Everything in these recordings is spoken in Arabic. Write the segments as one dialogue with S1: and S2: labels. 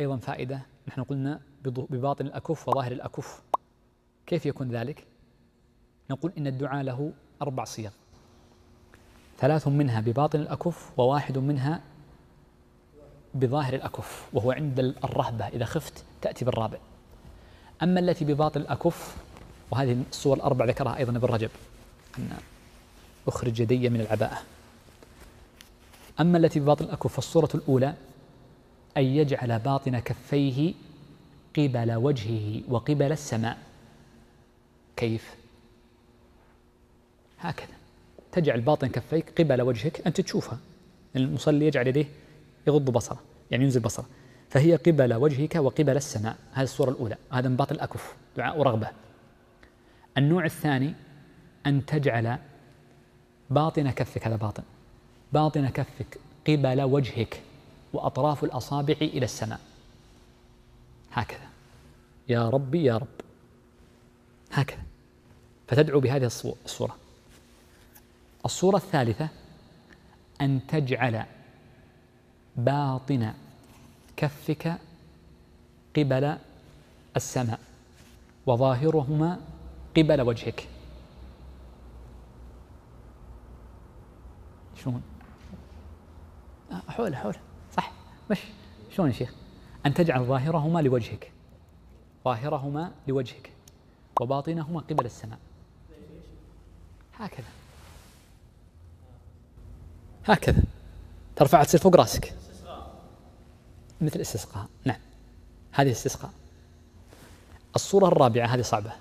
S1: أيضا فائدة. نحن قلنا بباطن الأكف وظاهر الأكف. كيف يكون ذلك؟ نقول إن الدعاء له أربع صيغ. ثلاث منها بباطن الأكف وواحد منها بظاهر الأكف وهو عند الرهبة. إذا خفت تأتي بالرابع. أما التي بباطن الأكف وهذه الصور الأربع ذكرها أيضا ابن رجب أن أخرج يدي من العباءة. أما التي بباطن الأكف فالصورة الأولى أن يجعل باطن كفيه قبل وجهه وقبل السماء. كيف؟ هكذا. تجعل باطن كفيك قبل وجهك أنت تشوفها. المصلي يجعل يديه يغض بصره يعني ينزل بصره. فهي قبل وجهك وقبل السماء. هذه الصورة الأولى. هذا من باطن الأكف دعاء ورغبة. النوع الثاني أن تجعل باطن كفك هذا باطن. باطن كفك قبل وجهك. وأطراف الأصابع إلى السماء. هكذا. يا ربي يا رب. هكذا. فتدعو بهذه الصورة. الصورة الثالثة أن تجعل باطن كفك قبل السماء وظاهرهما قبل وجهك. شلون؟ حول حول صح مش شلون يا شيخ؟ أن تجعل ظاهرهما لوجهك. ظاهرهما لوجهك. وباطنهما قبل السماء. هكذا. هكذا. ترفعها تصير فوق رأسك. مثل استسقاء نعم. هذه استسقاء. الصورة الرابعة هذه صعبة.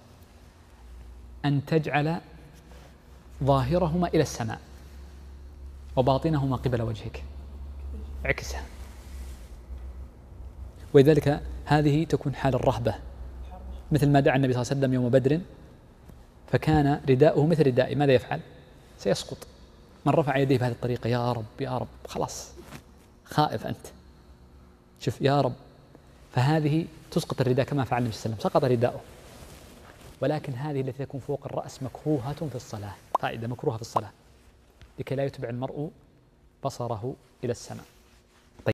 S1: أن تجعل ظاهرهما إلى السماء. وباطنهما قبل وجهك. اعكسها. ولذلك هذه تكون حال الرهبة. مثل ما دعا النبي صلى الله عليه وسلم يوم بدر فكان رداؤه مثل ردائي ماذا يفعل؟ سيسقط. من رفع يديه بهذه الطريقة يا رب يا رب. خلاص. خائف أنت. شوف يا رب. فهذه تسقط الرداء كما فعل النبي صلى الله عليه وسلم. سقط رداؤه. ولكن هذه التي تكون فوق الرأس مكروهة في الصلاة فائدة مكروهة في الصلاة. لكي لا يتبع المرء بصره إلى السماء.